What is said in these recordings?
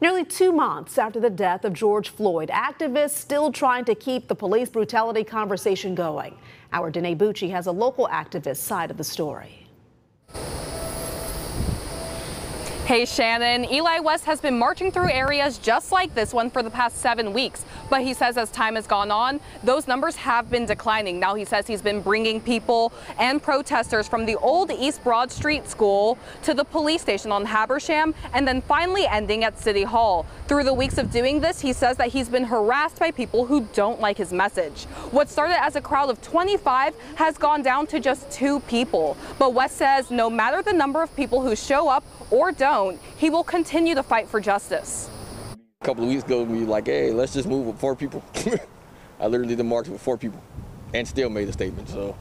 Nearly two months after the death of George Floyd, activists still trying to keep the police brutality conversation going. Our Danae Bucci has a local activist side of the story. Hey Shannon, Eli West has been marching through areas just like this one for the past seven weeks, but he says as time has gone on, those numbers have been declining. Now he says he's been bringing people and protesters from the old East Broad Street School to the police station on Habersham and then finally ending at City Hall. Through the weeks of doing this, he says that he's been harassed by people who don't like his message. What started as a crowd of 25 has gone down to just two people. But West says no matter the number of people who show up or don't, he will continue to fight for justice. A couple of weeks ago, we were like, hey, let's just move with four people. I literally did the march with four people and still made a statement. So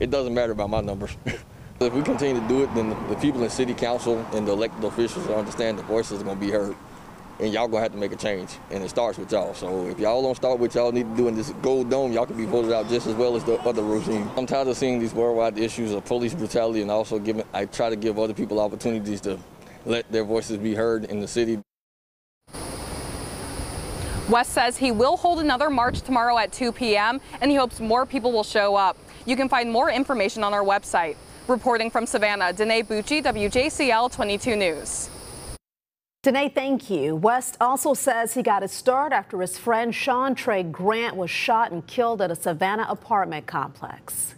it doesn't matter about my numbers. if we continue to do it, then the people in city council and the elected officials understand the voices are going to be heard. And y'all gonna have to make a change, and it starts with y'all. So if y'all don't start what y'all need to do in this gold dome, y'all can be voted out just as well as the other regime. I'm tired of seeing these worldwide issues of police brutality, and also giving. I try to give other people opportunities to let their voices be heard in the city. West says he will hold another march tomorrow at 2 p.m. and he hopes more people will show up. You can find more information on our website. Reporting from Savannah, Danae Bucci, WJCL 22 News. Danae, thank you. West also says he got his start after his friend Sean Trey Grant was shot and killed at a Savannah apartment complex.